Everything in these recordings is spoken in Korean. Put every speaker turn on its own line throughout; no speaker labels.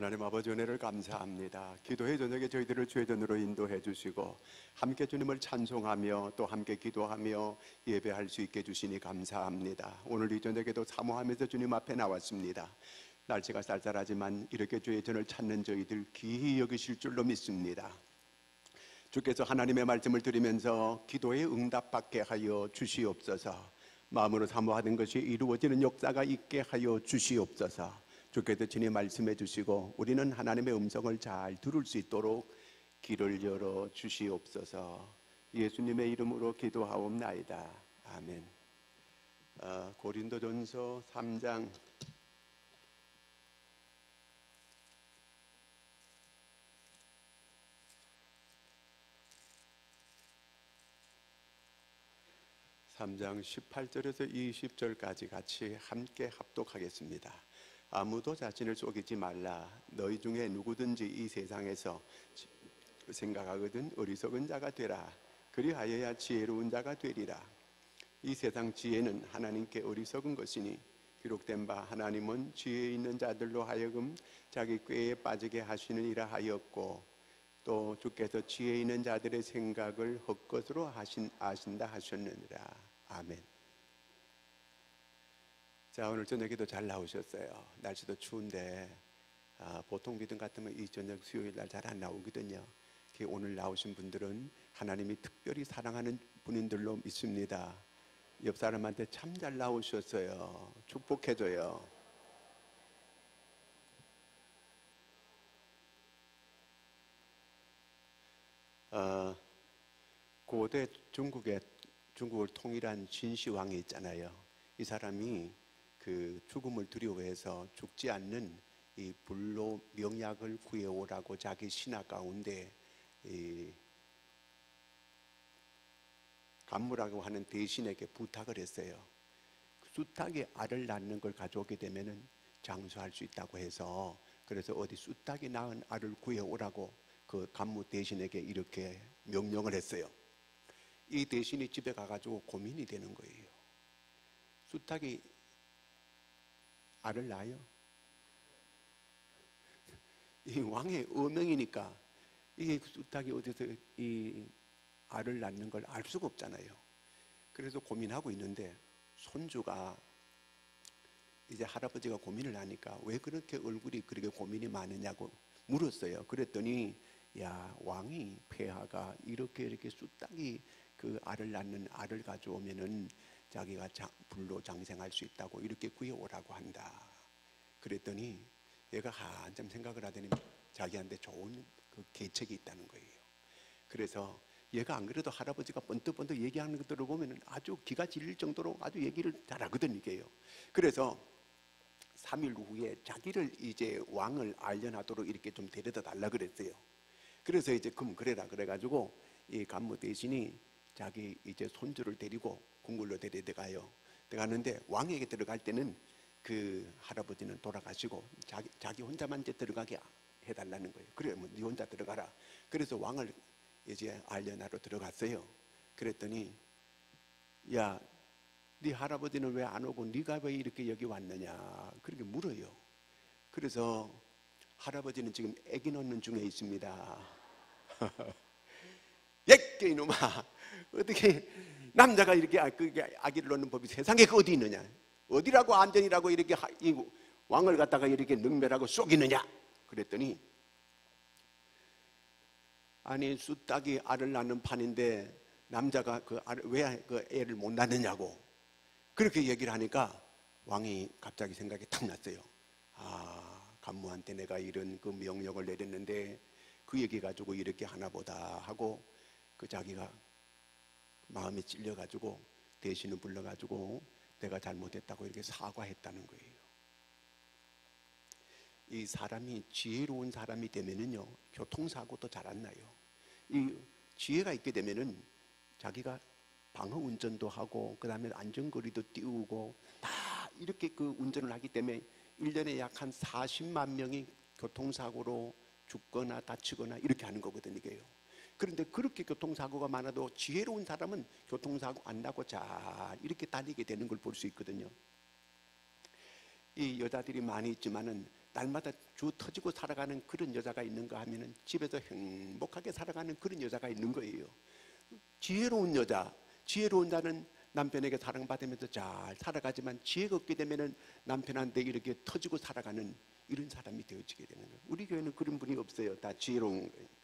하나님 아버지 은혜를 감사합니다. 기도회 저녁에 저희들을 주의 전으로 인도해 주시고 함께 주님을 찬송하며 또 함께 기도하며 예배할 수 있게 주시니 감사합니다. 오늘 이 저녁에도 사모하면서 주님 앞에 나왔습니다. 날씨가 쌀쌀하지만 이렇게 주의 전을 찾는 저희들 귀히 여기실 줄로 믿습니다. 주께서 하나님의 말씀을 들으면서 기도에 응답받게 하여 주시옵소서. 마음으로 사모하는 것이 이루어지는 역사가 있게 하여 주시옵소서. 주께서 친히 말씀해 주시고 우리는 하나님의 음성을 잘 들을 수 있도록 길을 열어 주시옵소서. 예수님의 이름으로 기도하옵나이다. 아멘. 어, 고린도전서 3장 3장 18절에서 20절까지 같이 함께 합독하겠습니다. 아무도 자신을 속이지 말라. 너희 중에 누구든지 이 세상에서 생각하거든 어리석은 자가 되라. 그리하여야 지혜로운 자가 되리라. 이 세상 지혜는 하나님께 어리석은 것이니 기록된 바 하나님은 지혜 있는 자들로 하여금 자기 꾀에 빠지게 하시느니라 하였고 또 주께서 지혜 있는 자들의 생각을 헛것으로 하신 아신다 하셨느니라. 아멘. 자 오늘 저녁에도 잘 나오셨어요. 날씨도 추운데 아, 보통 믿음 같으면 이 저녁 수요일 날 잘 안 나오거든요. 오늘 나오신 분들은 하나님이 특별히 사랑하는 분인들로 믿습니다. 옆 사람한테 참 잘 나오셨어요. 축복해줘요. 어, 고대 중국의 중국을 통일한 진시황이 있잖아요. 이 사람이 그 죽음을 두려워해서 죽지 않는 이 불로 명약을 구해오라고 자기 신하 가운데 이 간무라고 하는 대신에게 부탁을 했어요. 숫닭이 알을 낳는 걸 가져오게 되면은 장수할 수 있다고 해서 그래서 어디 숫닭이 낳은 알을 구해오라고 그 간무 대신에게 이렇게 명령을 했어요. 이 대신이 집에 가가지고 고민이 되는 거예요. 숫닭이 알을 낳아요. 이 왕의 어명이니까 이게 숫닭이 어디서 이 알을 낳는 걸 알 수가 없잖아요. 그래서 고민하고 있는데 손주가 이제 할아버지가 고민을 하니까 왜 그렇게 얼굴이 그렇게 고민이 많으냐고 물었어요. 그랬더니 야 왕이 폐하가 이렇게 이렇게 숫닭이 그 알을 낳는 알을 가져오면은 자기가 불로 장생할 수 있다고 이렇게 구해오라고 한다. 그랬더니 얘가 한참 생각을 하더니 자기한테 좋은 그 계책이 있다는 거예요. 그래서 얘가 안 그래도 할아버지가 번뜩번뜩 얘기하는 것 들어보면 아주 기가 질릴 정도로 아주 얘기를 잘하거든 이게요. 그래서 3일 후에 자기를 이제 왕을 알려하도록 이렇게 좀 데려다 달라 그랬어요. 그래서 이제 그럼 그래라 그래가지고 이 간무 대신이 자기 이제 손주를 데리고 궁굴로 데려가요. 들어가는데 왕에게 들어갈 때는 그 할아버지는 돌아가시고 자기, 자기 혼자만 이제 들어가게 해달라는 거예요. 그래, 뭐, 네 혼자 들어가라. 그래서 왕을 이제 알려나로 들어갔어요. 그랬더니, 야, 네 할아버지는 왜 안 오고 네가 왜 이렇게 여기 왔느냐 그렇게 물어요. 그래서 할아버지는 지금 아기 낳는 중에 있습니다. 옛게 이놈아 어떻게 남자가 이렇게 아, 아기를 낳는 법이 세상에 그 어디 있느냐 어디라고 안전이라고 이렇게 왕을 갖다가 이렇게 능멸하고 쏘기느냐 그랬더니 아니 숫닭이 알을 낳는 판인데 남자가 그 왜그 애를 못 낳느냐고 그렇게 얘기를 하니까 왕이 갑자기 생각이 탁 났어요. 아 간무한테 내가 이런 그 명령을 내렸는데 그 얘기 가지고 이렇게 하나보다 하고 그 자기가 마음이 찔려가지고 대신을 불러가지고 내가 잘못했다고 이렇게 사과했다는 거예요. 이 사람이 지혜로운 사람이 되면은요 교통사고도 잘 안 나요. 이 지혜가 있게 되면은 자기가 방어 운전도 하고 그 다음에 안전거리도 띄우고 다 이렇게 그 운전을 하기 때문에 1년에 약 한 40만 명이 교통사고로 죽거나 다치거나 이렇게 하는 거거든요. 그런데 그렇게 교통사고가 많아도 지혜로운 사람은 교통사고 안 나고 잘 이렇게 다니게 되는 걸 볼 수 있거든요. 이 여자들이 많이 있지만은 날마다 주 터지고 살아가는 그런 여자가 있는가 하면은 집에서 행복하게 살아가는 그런 여자가 있는 거예요. 지혜로운 여자, 지혜로운 자는 남편에게 사랑받으면서 잘 살아가지만 지혜가 없게 되면은 남편한테 이렇게 터지고 살아가는 이런 사람이 되어지게 되는 거예요. 우리 교회는 그런 분이 없어요. 다 지혜로운 거예요.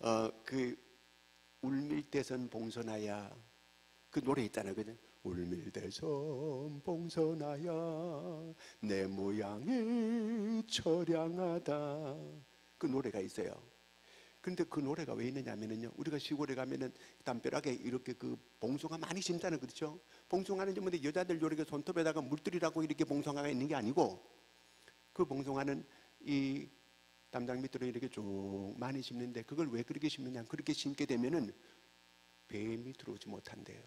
어, 그 울밀대선 봉선하야 그 노래 있잖아요. 그죠? 울밀대선 봉선하야 내 모양이 처량하다 그 노래가 있어요. 근데 그 노래가 왜 있느냐면은요. 우리가 시골에 가면은 담벼락에 이렇게 그 봉송아 많이 심잖아요. 그렇죠? 봉송아는 좀 근데 여자들 요렇게 손톱에다가 물들이라고 이렇게 봉송아가 있는 게 아니고 그 봉송아는 이 담장 밑으로 이렇게 쭉 많이 심는데 그걸 왜 그렇게 심느냐? 그렇게 심게 되면은 뱀이 들어오지 못한대요.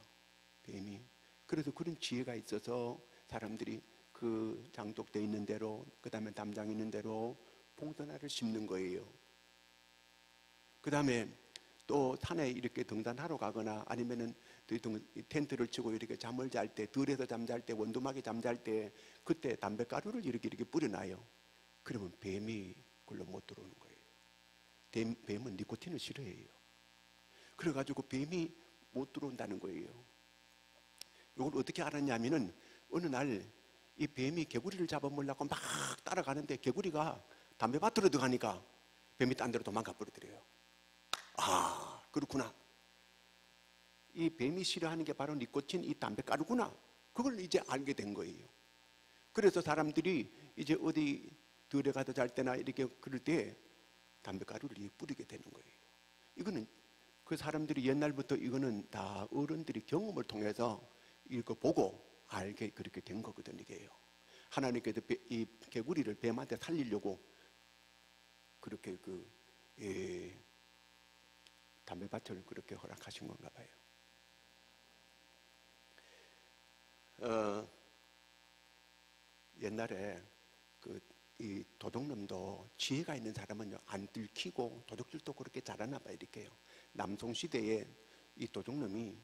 뱀이. 그래서 그런 지혜가 있어서 사람들이 그 장독돼 있는 대로 그 다음에 담장 있는 대로 봉선화를 심는 거예요. 그 다음에 또 산에 이렇게 등산하러 가거나 아니면은 텐트를 치고 이렇게 잠을 잘 때, 들에서 잠잘 때, 원두막에 잠잘 때, 그때 담배가루를 이렇게 이렇게 뿌려놔요. 그러면 뱀이 그 걸로 못 들어오는 거예요. 뱀, 뱀은 니코틴을 싫어해요. 그래가지고 뱀이 못 들어온다는 거예요. 이걸 어떻게 알았냐면은 어느 날 이 뱀이 개구리를 잡아먹으려고 막 따라가는데 개구리가 담배밭으로 들어가니까 뱀이 딴 데로 도망가 버리더래요. 아, 그렇구나. 이 뱀이 싫어하는 게 바로 니코틴 이 담배 가루구나. 그걸 이제 알게 된 거예요. 그래서 사람들이 이제 어디 들에 가서 잘 때나 이렇게 그럴 때 담배가루를 뿌리게 되는 거예요. 이거는 그 사람들이 옛날부터 이거는 다 어른들이 경험을 통해서 이거 보고 알게 그렇게 된 거거든 이게요. 하나님께서 이 개구리를 뱀한테 살리려고 그렇게 그 예, 담배밭을 그렇게 허락하신 건가 봐요. 어, 옛날에 그 이 도둑놈도 지혜가 있는 사람은요 안 들키고 도둑질도 그렇게 잘하나 봐 이렇게요. 남송 시대에 이 도둑놈이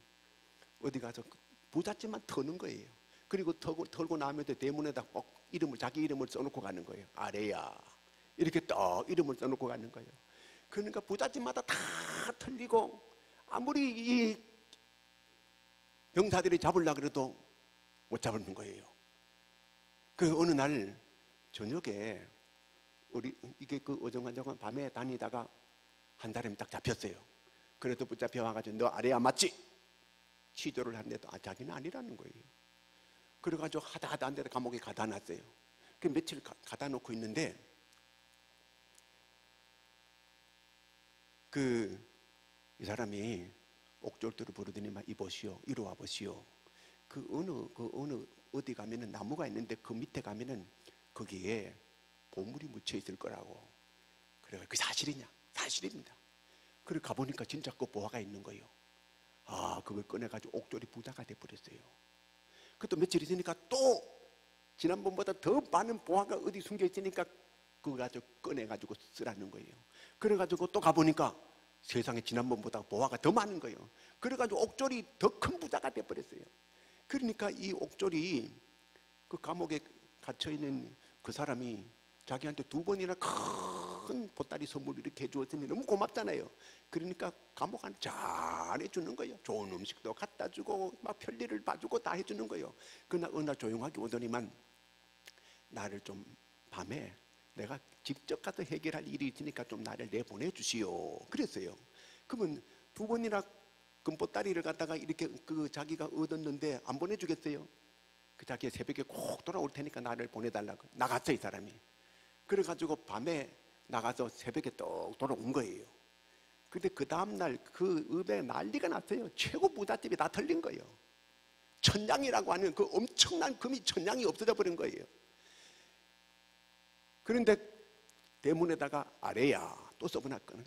어디 가서 부잣집만 터는 거예요. 그리고 털고, 털고 나면 대문에다 꼭 이름을 자기 이름을 써놓고 가는 거예요. 아래야 이렇게 딱 이름을 써놓고 가는 거예요. 그러니까 부잣집마다 다 틀리고 아무리 이 병사들이 잡으려 그래도 못 잡는 거예요. 그 어느 날 저녁에 우리 이게 그 어정간정한 밤에 다니다가 한 사람이 딱 잡혔어요. 그래도 붙잡혀 와가지고 너 아래야 맞지? 취조를 하는데도 아 자기는 아니라는 거예요. 그래가지고 하다 하다 한 데도 감옥에 가다 놨어요. 그 며칠 가, 가다 놓고 있는데 그 이 사람이 옥졸들을 부르더니 막 이보시오 이리 와 보시오 그 어느 그 어느 어디 가면은 나무가 있는데 그 밑에 가면은 거기에 보물이 묻혀 있을 거라고. 그래 그 사실이냐? 사실입니다. 그래 가보니까 진짜 그 보화가 있는 거예요. 아 그걸 꺼내가지고 옥졸이 부자가 돼버렸어요. 그또 며칠 있으니까 또 지난번보다 더 많은 보화가 어디 숨겨 있으니까 그거 가지고 꺼내가지고 쓰라는 거예요. 그래가지고 또 가보니까 세상에 지난번보다 보화가 더 많은 거예요. 그래가지고 옥졸이 더 큰 부자가 돼버렸어요. 그러니까 이 옥졸이 그 감옥에 갇혀있는 그 사람이 자기한테 두 번이나 큰 보따리 선물을 이렇게 해주었으니 너무 고맙잖아요. 그러니까 감옥한테 잘 해주는 거예요. 좋은 음식도 갖다 주고 막 편리를 봐주고 다 해주는 거예요. 그날 어느 날 조용하게 오더니만 나를 좀 밤에 내가 직접 가서 해결할 일이 있으니까 좀 나를 내보내 주시오. 그랬어요. 그러면 두 번이나 금보따리를 갖다가 이렇게 그 자기가 얻었는데 안 보내주겠어요? 그 자기 새벽에 꼭 돌아올 테니까 나를 보내달라고 나갔어 이 사람이. 그래가지고 밤에 나가서 새벽에 또 돌아온 거예요. 근데 그 다음날 그 읍에 난리가 났어요. 최고 부잣집이 다 털린 거예요. 천냥이라고 하는 그 엄청난 금이 천냥이 없어져 버린 거예요. 그런데 대문에다가 아래야 또 써보놨거든.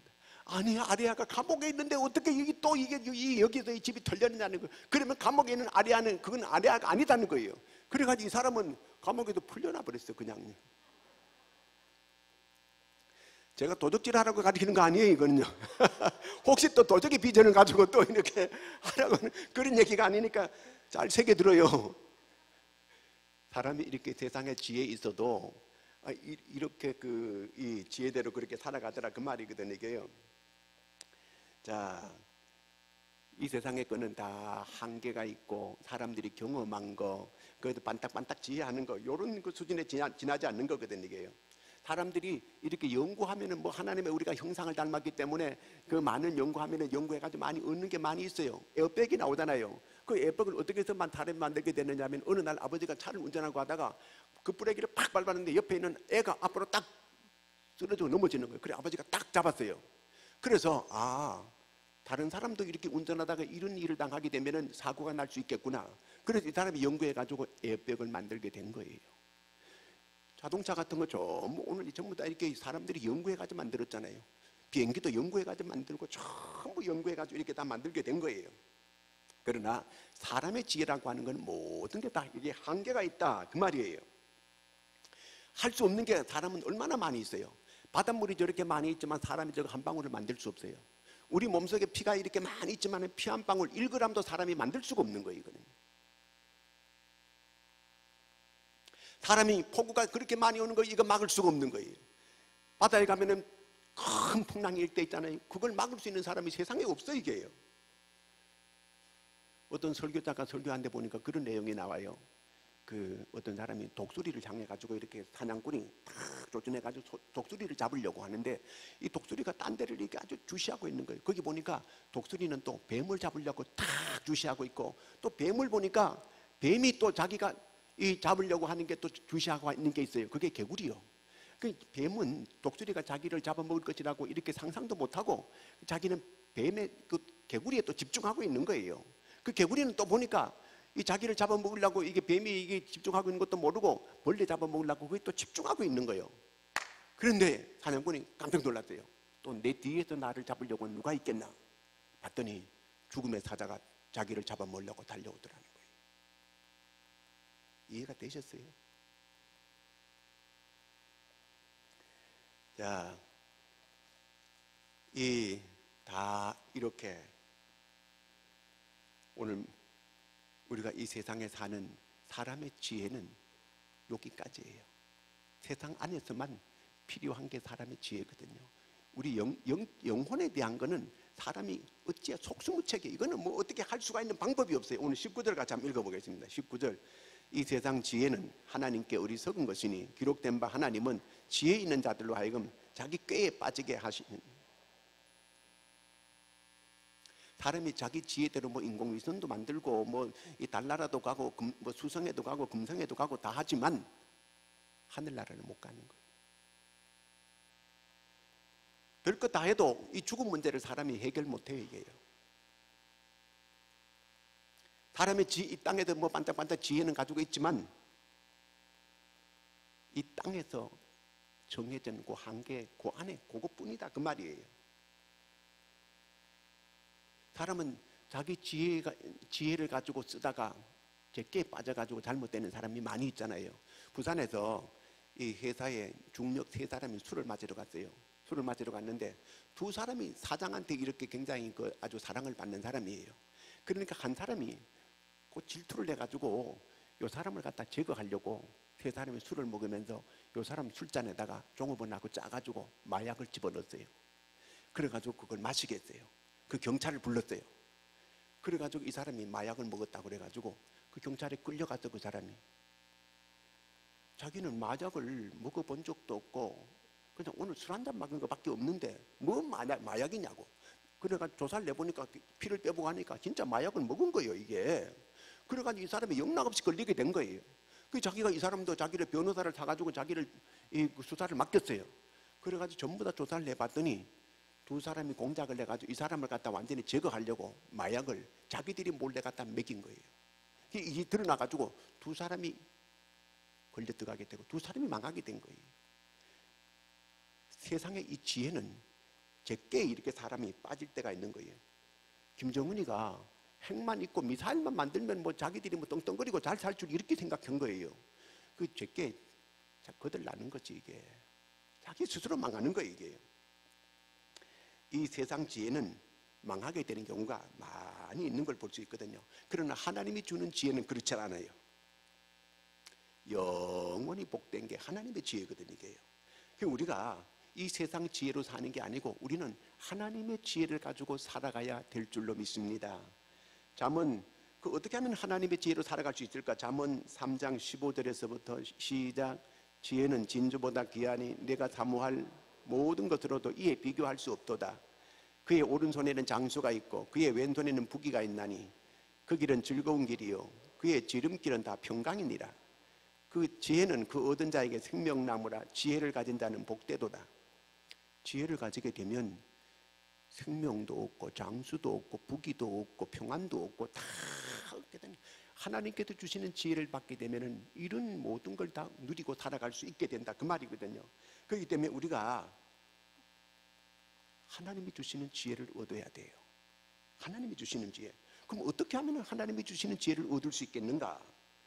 아니 아레아가 감옥에 있는데 어떻게 여기 또 이게 여기서 이 집이 털렸냐는 거예요. 그러면 감옥에 있는 아레아는 그건 아레아가 아니다는 거예요. 그래가지고 이 사람은 감옥에도 풀려나 버렸어 그냥. 제가 도둑질하라고 가르치는 거 아니에요 이거는요. 혹시 또 도적의 비전을 가지고 또 이렇게 하라고 그런 얘기가 아니니까 잘 새겨 들어요. 사람이 이렇게 세상에 지혜 있어도 아, 이- 이렇게 그 이 지혜대로 그렇게 살아가더라 그 말이거든요 이게요. 자, 이 세상의 거는 다 한계가 있고 사람들이 경험한 거, 그래도 반딱반딱 지혜하는 거 이런 그 수준에 지나, 지나지 않는 거거든요 이게요. 사람들이 이렇게 연구하면은 뭐 하나님의 우리가 형상을 닮았기 때문에 그 많은 연구하면은 연구해가지고 많이 얻는 게 많이 있어요. 에어백이 나오잖아요. 그 에어백을 어떻게 해서만 다른 만들게 되느냐면 어느 날 아버지가 차를 운전하고 하다가 그 브레이크를 팍 밟았는데 옆에 있는 애가 앞으로 딱 쓰러지고 넘어지는 거예요. 그래 아버지가 딱 잡았어요. 그래서 아 다른 사람도 이렇게 운전하다가 이런 일을 당하게 되면은 사고가 날 수 있겠구나. 그래서 이 사람이 연구해 가지고 에어백을 만들게 된 거예요. 자동차 같은 거 전부 오늘 전부 다 이렇게 사람들이 연구해 가지고 만들었잖아요. 비행기도 연구해 가지고 만들고 전부 연구해 가지고 이렇게 다 만들게 된 거예요. 그러나 사람의 지혜라고 하는 건 모든 게 다 이게 한계가 있다 그 말이에요. 할 수 없는 게 사람은 얼마나 많이 있어요. 바닷물이 저렇게 많이 있지만 사람이 저거 한 방울을 만들 수 없어요. 우리 몸속에 피가 이렇게 많이 있지만 피 한 방울 1g도 사람이 만들 수가 없는 거예요. 이거는. 사람이 폭우가 그렇게 많이 오는 거 이거 막을 수가 없는 거예요. 바다에 가면은 큰 풍랑이 일때 있잖아요. 그걸 막을 수 있는 사람이 세상에 없어 이게요. 어떤 설교자가 설교하는데 보니까 그런 내용이 나와요. 그 어떤 사람이 독수리를 향해 가지고 이렇게 사냥꾼이 탁 조준해 가지고 독수리를 잡으려고 하는데 이 독수리가 딴 데를 이렇게 아주 주시하고 있는 거예요. 거기 보니까 독수리는 또 뱀을 잡으려고 탁 주시하고 있고 또 뱀을 보니까 뱀이 또 자기가 이 잡으려고 하는 게 또 주시하고 있는 게 있어요. 그게 개구리요. 그 뱀은 독수리가 자기를 잡아먹을 것이라고 이렇게 상상도 못하고 자기는 뱀의 그 개구리에 또 집중하고 있는 거예요. 그 개구리는 또 보니까 이 자기를 잡아먹으려고 이게 뱀이 이게 집중하고 있는 것도 모르고 벌레 잡아먹으려고 그게 또 집중하고 있는 거예요. 그런데 사냥꾼이 깜짝 놀랐어요. 또 내 뒤에서 나를 잡으려고 누가 있겠나? 봤더니 죽음의 사자가 자기를 잡아먹으려고 달려오더라는 거예요. 이해가 되셨어요? 자, 이 다 이렇게 오늘 우리가 이 세상에 사는 사람의 지혜는 여기까지예요. 세상 안에서만 필요한 게 사람의 지혜거든요. 우리 영, 영, 영혼에 대한 거는 사람이 어찌 속수무책에 이거는 뭐 어떻게 할 수가 있는 방법이 없어요. 오늘 19절 같이 한번 읽어보겠습니다. 19절 이 세상 지혜는 하나님께 어리석은 것이니 기록된 바 하나님은 지혜 있는 자들로 하여금 자기 꾀에 빠지게 하시는 사람이 자기 지혜대로 뭐 인공위성도 만들고 뭐 이 달나라도 가고 금, 뭐 수성에도 가고 금성에도 가고 다 하지만 하늘나라를 못 가는 거예요. 별것 다 해도 이 죽음 문제를 사람이 해결 못 해요 이게요. 사람의 지, 이 땅에도 뭐 반짝반짝 지혜는 가지고 있지만 이 땅에서 정해진 그 한계 그 안에 그것뿐이다 그 말이에요. 사람은 자기 지혜가, 지혜를 가지고 쓰다가 제게 빠져가지고 잘못되는 사람이 많이 있잖아요. 부산에서 이 회사에 중력 세 사람이 술을 마시러 갔어요. 술을 마시러 갔는데 두 사람이 사장한테 이렇게 굉장히 그 아주 사랑을 받는 사람이에요. 그러니까 한 사람이 그 질투를 내가지고 요 사람을 갖다 제거하려고 세 사람이 술을 먹으면서 요 사람 술잔에다가 종업원하고 짜가지고 마약을 집어넣었어요. 그래가지고 그걸 마시게 했어요. 그 경찰을 불렀어요. 그래가지고 이 사람이 마약을 먹었다고 그래가지고 그 경찰에 끌려가서 그 사람이. 자기는 마약을 먹어본 적도 없고 그냥 오늘 술 한 잔 먹은 것밖에 없는데 뭐 마약, 마약이냐고. 그래가지고 조사를 내보니까 피를 빼보고 하니까 진짜 마약을 먹은 거예요 이게. 그래가지고 이 사람이 영락없이 걸리게 된 거예요. 그 자기가 이 사람도 자기를 변호사를 사가지고 자기를 이 수사를 맡겼어요. 그래가지고 전부 다 조사를 해봤더니 두 사람이 공작을 해가지고 이 사람을 갖다 완전히 제거하려고 마약을 자기들이 몰래 갖다 먹인 거예요. 이게 드러나가지고 두 사람이 걸려 들어가게 되고 두 사람이 망하게 된 거예요. 세상의 이 지혜는 제게 이렇게 사람이 빠질 때가 있는 거예요. 김정은이가 핵만 있고 미사일만 만들면 뭐 자기들이 뭐 떵떵거리고 잘 살 줄 이렇게 생각한 거예요. 그 제게 거들 나는 거지 이게. 자기 스스로 망하는 거예요 이게. 이 세상 지혜는 망하게 되는 경우가 많이 있는 걸 볼 수 있거든요. 그러나 하나님이 주는 지혜는 그렇지 않아요. 영원히 복된 게 하나님의 지혜거든요. 이게요. 그 우리가 이 세상 지혜로 사는 게 아니고 우리는 하나님의 지혜를 가지고 살아가야 될 줄로 믿습니다. 잠언 그 어떻게 하면 하나님의 지혜로 살아갈 수 있을까? 잠언 3장 15절에서부터 시작 지혜는 진주보다 귀하니 내가 사모할 모든 것으로도 이에 비교할 수 없도다. 그의 오른손에는 장수가 있고 그의 왼손에는 부기가 있나니 그 길은 즐거운 길이요 그의 지름길은 다 평강이니라. 그 지혜는 그 얻은 자에게 생명나무라 지혜를 가진 자는 복되도다. 지혜를 가지게 되면 생명도 없고 장수도 없고 부기도 없고 평안도 없고 다 얻게 되는 하나님께서 주시는 지혜를 받게 되면은 이런 모든 걸 다 누리고 살아갈 수 있게 된다 그 말이거든요. 그렇기 때문에 우리가 하나님이 주시는 지혜를 얻어야 돼요. 하나님이 주시는 지혜. 그럼 어떻게 하면 하나님이 주시는 지혜를 얻을 수 있겠는가?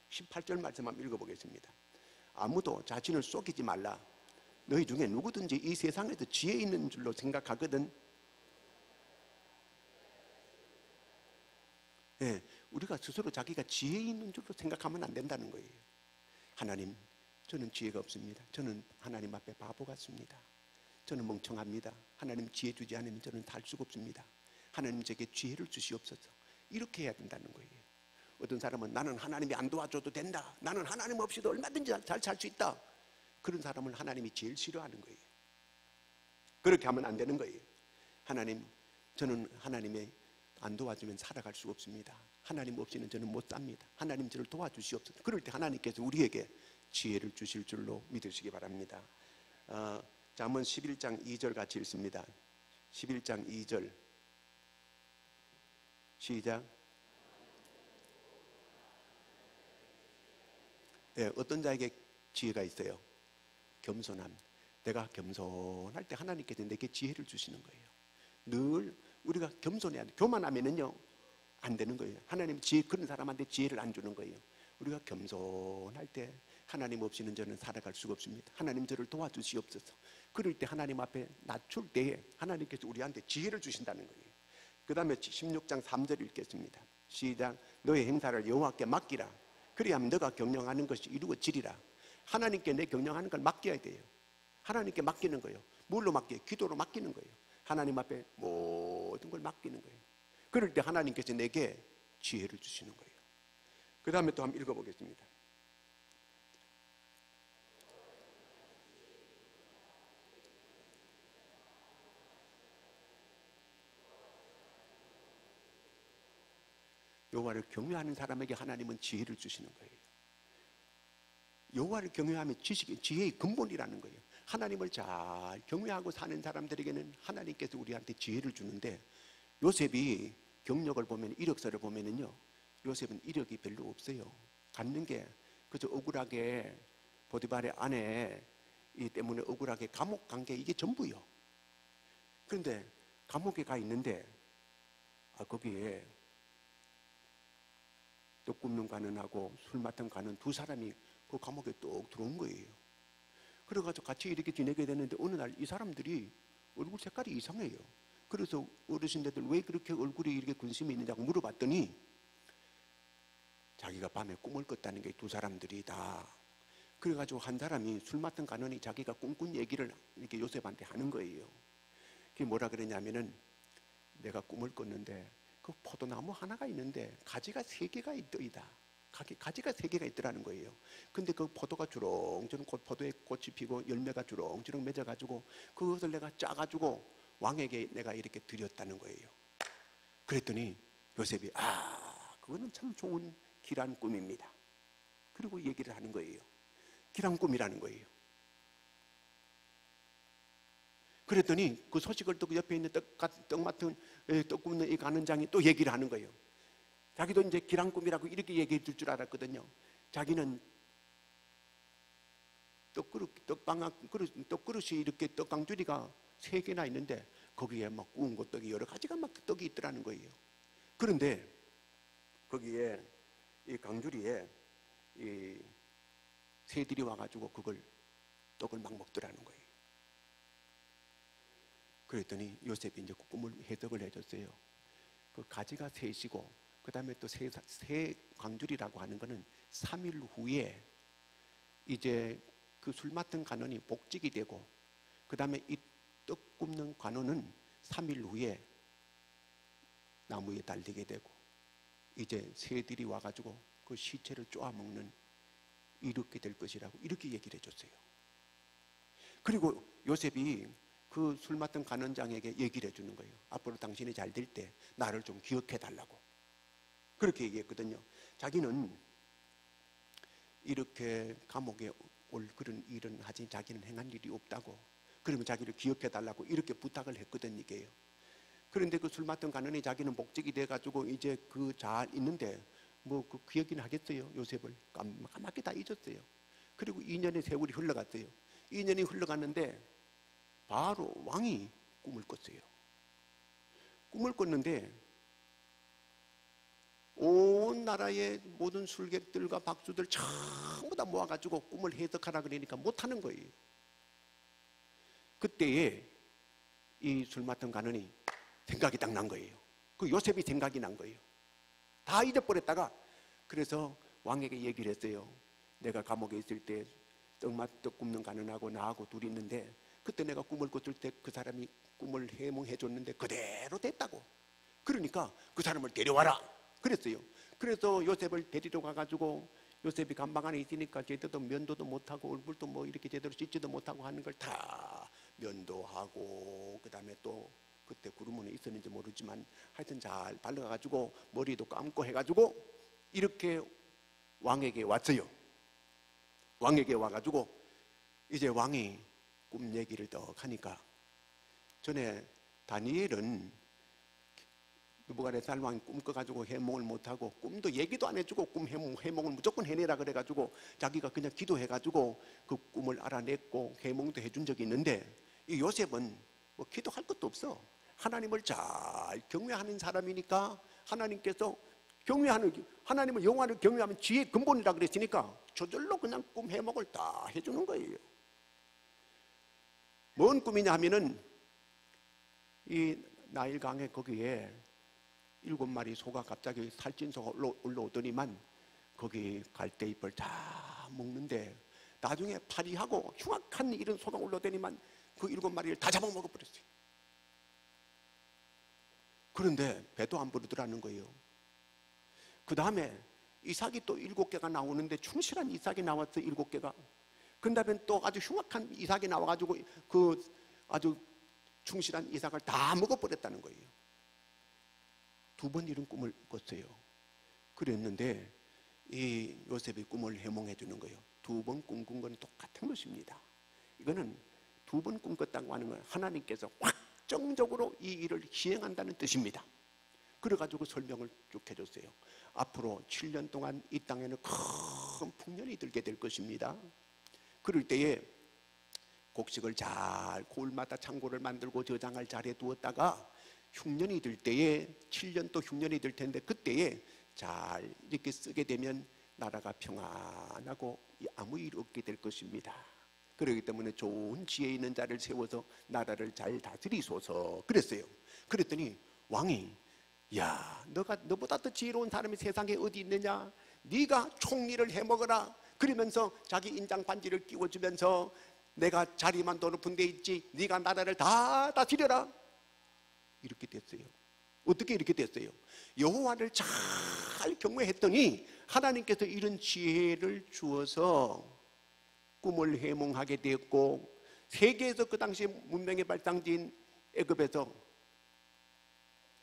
18절 말씀 한번 읽어보겠습니다. 아무도 자신을 속이지 말라. 너희 중에 누구든지 이 세상에도 지혜 있는 줄로 생각하거든. 예, 우리가 스스로 자기가 지혜 있는 줄로 생각하면 안 된다는 거예요. 하나님, 저는 지혜가 없습니다. 저는 하나님 앞에 바보 같습니다. 저는 멍청합니다. 하나님 지혜 주지 않으면 저는 살 수가 없습니다. 하나님 제게 지혜를 주시옵소서. 이렇게 해야 된다는 거예요. 어떤 사람은 나는 하나님이 안 도와줘도 된다. 나는 하나님 없이도 얼마든지 잘 살 수 있다. 그런 사람을 하나님이 제일 싫어하는 거예요. 그렇게 하면 안 되는 거예요. 하나님, 저는 하나님의 안 도와주면 살아갈 수 없습니다. 하나님 없이는 저는 못 삽니다. 하나님 저를 도와주시옵소서. 그럴 때 하나님께서 우리에게 지혜를 주실 줄로 믿으시기 바랍니다. 어, 잠언 11장 2절 같이 읽습니다. 11장 2절 시작 네, 어떤 자에게 지혜가 있어요? 겸손함. 내가 겸손할 때 하나님께서 내게 지혜를 주시는 거예요. 늘 우리가 겸손해야 돼. 교만하면은요 안 되는 거예요. 하나님 지혜 그런 사람한테 지혜를 안 주는 거예요. 우리가 겸손할 때 하나님 없이는 저는 살아갈 수가 없습니다. 하나님 저를 도와주시옵소서. 그럴 때 하나님 앞에 낮출 때에 하나님께서 우리한테 지혜를 주신다는 거예요. 그 다음에 16장 3절 읽겠습니다. 시작. 너의 행사를 여호와께 맡기라. 그리하면 너가 경영하는 것이 이루어지리라. 하나님께 내 경영하는 걸 맡겨야 돼요. 하나님께 맡기는 거예요. 뭘로 맡겨요? 기도로 맡기는 거예요. 하나님 앞에 모든 걸 맡기는 거예요. 그럴 때 하나님께서 내게 지혜를 주시는 거예요. 그 다음에 또 한번 읽어보겠습니다. 여호와를 경외하는 사람에게 하나님은 지혜를 주시는 거예요. 여호와를 경외하면 지식이 지혜의 근본이라는 거예요. 하나님을 잘 경외하고 사는 사람들에게는 하나님께서 우리한테 지혜를 주는데 요셉이 경력을 보면 이력서를 보면은요. 요셉은 이력이 별로 없어요. 갖는 게 그저 억울하게 보디발의 아내 이 때문에 억울하게 감옥 간 게 이게 전부요. 그런데 감옥에 가 있는데 아 거기에 떡 굽는 관원하고 술 맡은 관원 두 사람이 그 감옥에 뚝 들어온 거예요. 그래가지고 같이 이렇게 지내게 되는데 어느 날 이 사람들이 얼굴 색깔이 이상해요. 그래서 어르신들 왜 그렇게 얼굴이 이렇게 근심이 있느냐고 물어봤더니 자기가 밤에 꿈을 꿨다는 게 두 사람들이 다 그래가지고 한 사람이 술 맡은 간원이 자기가 꿈꾼 얘기를 이렇게 요셉한테 하는 거예요. 그게 뭐라 그러냐면은 내가 꿈을 꿨는데 그 포도나무 하나가 있는데 가지가 세 개가 있더이다. 가지가 세 개가 있더라는 거예요. 근데 그 포도가 주렁주렁 포도에 꽃이 피고 열매가 주렁주렁 맺어가지고 그것을 내가 짜가지고 왕에게 내가 이렇게 드렸다는 거예요. 그랬더니 요셉이 아 그거는 참 좋은 길한 꿈입니다. 그리고 얘기를 하는 거예요. 길한 꿈이라는 거예요. 그랬더니 그 소식을 또그 옆에 있는 떡, 떡 맡은 떡 굽는 이 가는장이 또 얘기를 하는 거예요. 자기도 이제 기란 꿈이라고 이렇게 얘기해 줄 줄 알았거든요. 자기는 떡그릇, 떡방 그릇, 떡그릇이 이렇게 떡강줄이가 세 개나 있는데 거기에 막 구운 것 떡이 여러 가지가 막 떡이 있더라는 거예요. 그런데 거기에 이 강줄이에 이 새들이 와가지고 그걸 떡을 막 먹더라는 거예요. 그랬더니 요셉이 이제 그 꿈을 해석을 해줬어요. 그 가지가 셋이고 그 다음에 또 새, 새 광줄이라고 하는 거는 3일 후에 이제 그 술 맡은 관원이 복직이 되고 그 다음에 이 떡 굽는 관원은 3일 후에 나무에 달리게 되고 이제 새들이 와가지고 그 시체를 쪼아먹는 이렇게 될 것이라고 이렇게 얘기를 해줬어요. 그리고 요셉이 그 술 맡은 간원장에게 얘기를 해주는 거예요. 앞으로 당신이 잘 될 때 나를 좀 기억해 달라고. 그렇게 얘기했거든요. 자기는 이렇게 감옥에 올 그런 일은 하지 자기는 행한 일이 없다고. 그러면 자기를 기억해 달라고 이렇게 부탁을 했거든 이게요. 그런데 그 술 맡은 간원이 자기는 복직이 돼가지고 이제 그 잘 있는데 뭐 그 기억이나 하겠어요 요셉을 까맣게 다 잊었어요. 그리고 2년의 세월이 흘러갔어요. 2년이 흘러갔는데 바로 왕이 꿈을 꿨어요. 꿈을 꿨는데 온 나라의 모든 술객들과 박수들 전부 다 모아가지고 꿈을 해석하라 그러니까 못하는 거예요. 그때에 이 술 맡은 가는이 생각이 딱 난 거예요. 그 요셉이 생각이 난 거예요. 다 잊어버렸다가 그래서 왕에게 얘기를 했어요. 내가 감옥에 있을 때 떡맛 떡 굽는 가는하고 나하고 둘이 있는데 그때 내가 꿈을 꿨을 때 그 사람이 꿈을 해몽해 줬는데 그대로 됐다고. 그러니까 그 사람을 데려와라. 그랬어요. 그래서 요셉을 데리러 가가지고 요셉이 감방 안에 있으니까 제대로 면도도 못하고 얼굴도 뭐 이렇게 제대로 씻지도 못하고 하는 걸 다 면도하고 그 다음에 또 그때 구름문에 있었는지 모르지만 하여튼 잘 발라가지고 머리도 감고 해가지고 이렇게 왕에게 왔어요. 왕에게 와가지고 이제 왕이 꿈 얘기를 더 하니까 전에 다니엘은 느부갓네살 왕이 꿈 꿔가지고 해몽을 못하고 꿈도 얘기도 안 해주고 꿈 해몽, 해몽을 무조건 해내라 그래가지고 자기가 그냥 기도해가지고 그 꿈을 알아냈고 해몽도 해준 적이 있는데 이 요셉은 뭐 기도할 것도 없어 하나님을 잘 경외하는 사람이니까 하나님께서 경외하는 하나님을 영화를 경외하면 지혜의 근본이라 그랬으니까 저절로 그냥 꿈 해몽을 다 해주는 거예요. 뭔 꿈이냐 하면은 이 나일강에 거기에 일곱 마리 소가 갑자기 살찐 소가 올라오더니만 거기 갈대잎을 다 먹는데 나중에 파리하고 흉악한 이런 소가 올라오더니만 그 일곱 마리를 다 잡아먹어 버렸어요. 그런데 배도 안 부르더라는 거예요. 그 다음에 이삭이 또 일곱 개가 나오는데 충실한 이삭이 나왔어 일곱 개가. 그 다음에 또 아주 흉악한 이삭이 나와가지고 그 아주 충실한 이삭을 다 먹어버렸다는 거예요. 두 번 이런 꿈을 꿨어요. 그랬는데 이 요셉이 꿈을 해몽해 주는 거예요. 두 번 꿈꾼 건 똑같은 것입니다. 이거는 두 번 꿈꿨다고 하는 건 하나님께서 확정적으로 이 일을 시행한다는 뜻입니다. 그래가지고 설명을 쭉 해줬어요. 앞으로 7년 동안 이 땅에는 큰 풍년이 들게 될 것입니다. 그럴 때에 곡식을 잘 고을마다 창고를 만들고 저장을 잘 해두었다가 흉년이 들 때에 7년 또 흉년이 들 텐데 그때에 잘 이렇게 쓰게 되면 나라가 평안하고 아무 일 없게 될 것입니다. 그렇기 때문에 좋은 지혜 있는 자를 세워서 나라를 잘 다스리소서 그랬어요. 그랬더니 왕이 야 너가 너보다 더 지혜로운 사람이 세상에 어디 있느냐? 네가 총리를 해먹어라. 그러면서 자기 인장 반지를 끼워 주면서 내가 자리만 더 높은 데 있지 네가 나라를 다 다스려라. 이렇게 됐어요. 어떻게 이렇게 됐어요? 여호와를 잘 경외했더니 하나님께서 이런 지혜를 주어서 꿈을 해몽하게 되었고 세계에서 그 당시 문명의 발상지인 애굽에서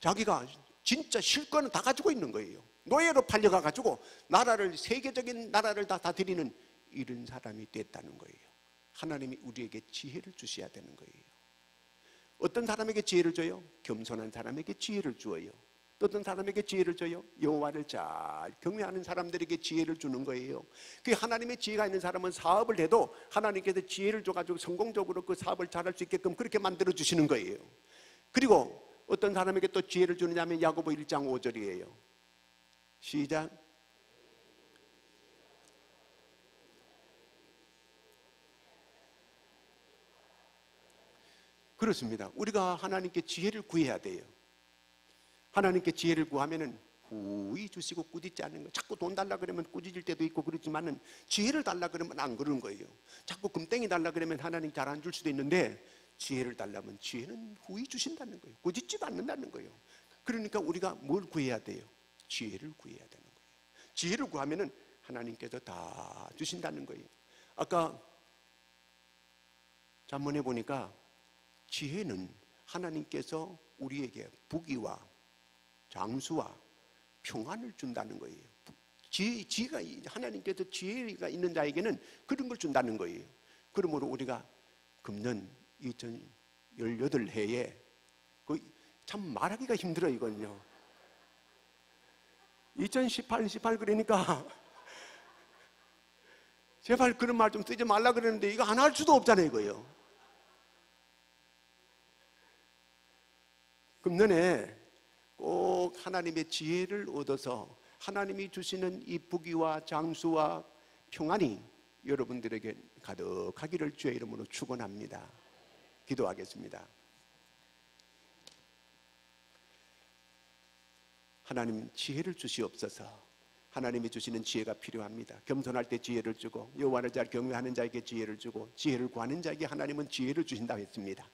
자기가 진짜 실권은 다 가지고 있는 거예요 노예로 팔려가 가지고 나라를 세계적인 나라를 다 다스리는 이런 사람이 됐다는 거예요 하나님이 우리에게 지혜를 주셔야 되는 거예요. 어떤 사람에게 지혜를 줘요? 겸손한 사람에게 지혜를 주어요. 어떤 사람에게 지혜를 줘요? 여호와를 잘 경외하는 사람들에게 지혜를 주는 거예요. 그 하나님의 지혜가 있는 사람은 사업을 해도 하나님께서 지혜를 줘가지고 성공적으로 그 사업을 잘할 수 있게끔 그렇게 만들어 주시는 거예요. 그리고 어떤 사람에게 또 지혜를 주느냐면 야고보 1장 5절이에요. 시작. 그렇습니다. 우리가 하나님께 지혜를 구해야 돼요. 하나님께 지혜를 구하면은 후히 주시고 꾸짖지 않는 거. 자꾸 돈 달라 그러면 꾸짖을 때도 있고 그렇지만은 지혜를 달라 그러면 안 그러는 거예요. 자꾸 금땡이 달라 그러면 하나님 잘 안 줄 수도 있는데 지혜를 달라면 지혜는 후히 주신다는 거예요. 꾸짖지도 않는다는 거예요. 그러니까 우리가 뭘 구해야 돼요? 지혜를 구해야 되는 거예요. 지혜를 구하면은 하나님께서 다 주신다는 거예요. 아까 잠문해 보니까 지혜는 하나님께서 우리에게 부귀와 장수와 평안을 준다는 거예요. 지혜, 지혜가 하나님께서 지혜가 있는 자에게는 그런 걸 준다는 거예요. 그러므로 우리가 금년 2018해에 참 말하기가 힘들어요, 이건요. 2018, 18 그러니까 제발 그런 말 좀 쓰지 말라 그러는데 이거 안 할 수도 없잖아요, 이거요. 금년에 꼭 하나님의 지혜를 얻어서 하나님이 주시는 이 부귀와 장수와 평안이 여러분들에게 가득하기를 주의 이름으로 축원합니다. 기도하겠습니다. 하나님 지혜를 주시옵소서. 하나님이 주시는 지혜가 필요합니다. 겸손할 때 지혜를 주고 여호와를 잘 경외하는 자에게 지혜를 주고 지혜를 구하는 자에게 하나님은 지혜를 주신다 했습니다.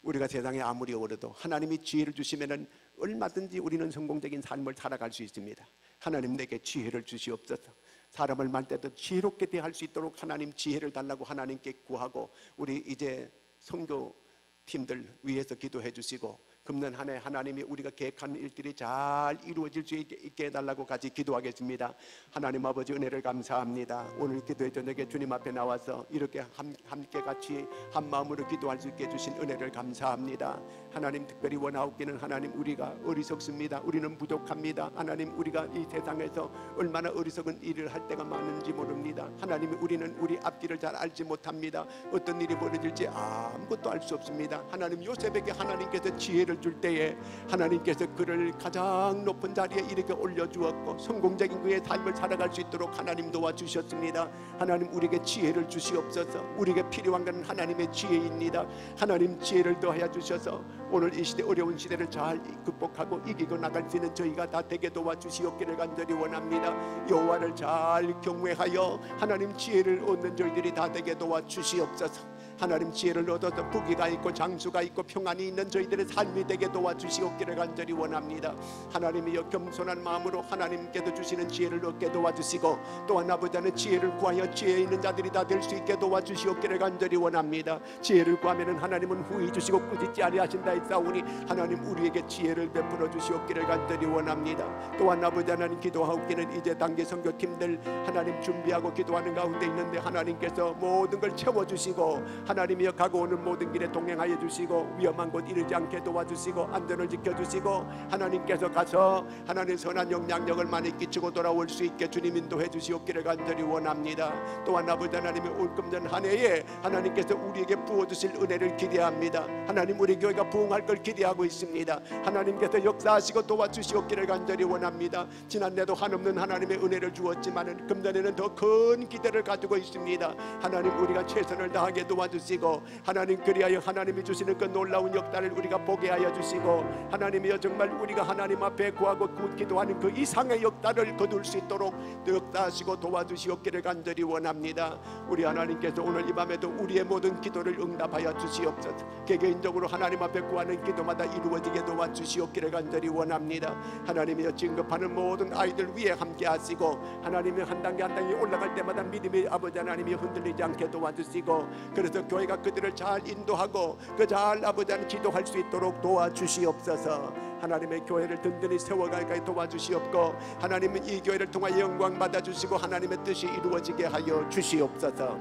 우리가 세상에 아무리 어려도 하나님이 지혜를 주시면은 얼마든지 우리는 성공적인 삶을 살아갈 수 있습니다. 하나님 내게 지혜를 주시옵소서. 사람을 말 때도 지혜롭게 대할 수 있도록 하나님 지혜를 달라고 하나님께 구하고 우리 이제 성교 팀들 위해서 기도해 주시고 금년 한 해 하나님이 우리가 계획한 일들이 잘 이루어질 수 있게 해달라고 같이 기도하겠습니다. 하나님 아버지 은혜를 감사합니다. 오늘 기도의 저녁에 주님 앞에 나와서 이렇게 함께 같이 한 마음으로 기도할 수 있게 해주신 은혜를 감사합니다. 하나님 특별히 원하옵기는 하나님 우리가 어리석습니다. 우리는 부족합니다. 하나님 우리가 이 세상에서 얼마나 어리석은 일을 할 때가 많은지 모릅니다. 하나님 우리는 우리 앞길을 잘 알지 못합니다. 어떤 일이 벌어질지 아무것도 알 수 없습니다. 하나님 요셉에게 하나님께서 지혜를 줄 때에 하나님께서 그를 가장 높은 자리에 이렇게 올려주었고 성공적인 그의 삶을 살아갈 수 있도록 하나님 도와주셨습니다. 하나님 우리에게 지혜를 주시옵소서. 우리에게 필요한 것은 하나님의 지혜입니다. 하나님 지혜를 더하여 주셔서 오늘 이 시대 어려운 시대를 잘 극복하고 이기고 나갈 수 있는 저희가 다 되게 도와주시옵기를 간절히 원합니다. 여호와를 잘 경외하여 하나님 지혜를 얻는 저희들이 다 되게 도와주시옵소서. 하나님 지혜를 얻어서 부귀가 있고 장수가 있고 평안이 있는 저희들의 삶이 되게 도와주시옵기를 간절히 원합니다. 하나님이여 겸손한 마음으로 하나님께서 주시는 지혜를 얻게 도와주시고 또한 아버지는 지혜를 구하여 지혜 있는 자들이 다 될 수 있게 도와주시옵기를 간절히 원합니다. 지혜를 구하면은 하나님은 후히 주시고 꾸짖지 아니하신다 했사오니 하나님 우리에게 지혜를 베풀어 주시옵기를 간절히 원합니다. 또한 아버지 하나님 기도하옵기는 이제 단계 선교팀들 하나님 준비하고 기도하는 가운데 있는데 하나님께서 모든 걸 채워주시고 하나님이여 가고 오는 모든 길에 동행하여 주시고 위험한 곳 이르지 않게 도와주시고 안전을 지켜주시고 하나님께서 가서 하나님 선한 영향력을 많이 끼치고 돌아올 수 있게 주님 인도해 주시옵기를 간절히 원합니다. 또한 아버지 하나님의 올금전 한 해에 하나님께서 우리에게 부어주실 은혜를 기대합니다. 하나님 우리 교회가 부흥할 걸 기대하고 있습니다. 하나님께서 역사하시고 도와주시옵기를 간절히 원합니다. 지난해도 한없는 하나님의 은혜를 주었지만 금년에는 더 큰 기대를 가지고 있습니다. 하나님 우리가 최선을 다하게 도와주 주시고 하나님 그리하여 하나님이 주시는 그 놀라운 역사를 우리가 보게 하여 주시고 하나님이여 정말 우리가 하나님 앞에 구하고 기도하는 그 이상의 역사를 거둘 수 있도록 역사하시고 도와주시옵기를 간절히 원합니다. 우리 하나님께서 오늘 이 밤에도 우리의 모든 기도를 응답하여 주시옵소서. 개개인적으로 하나님 앞에 구하는 기도마다 이루어지게 도와주시옵기를 간절히 원합니다. 하나님이여 진급하는 모든 아이들 위에 함께 하시고 하나님이 한 단계 한 단계 올라갈 때마다 믿음의 아버지 하나님이 흔들리지 않게 도와주시고 그래서 교회가 그들을 잘 인도하고 그 잘 아버지 하 기도할 수 있도록 도와주시옵소서. 하나님의 교회를 든든히 세워가게 도와주시옵고 하나님은 이 교회를 통하여 영광 받아주시고 하나님의 뜻이 이루어지게 하여 주시옵소서.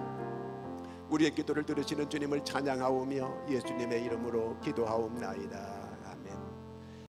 우리의 기도를 들으시는 주님을 찬양하오며 예수님의 이름으로 기도하옵나이다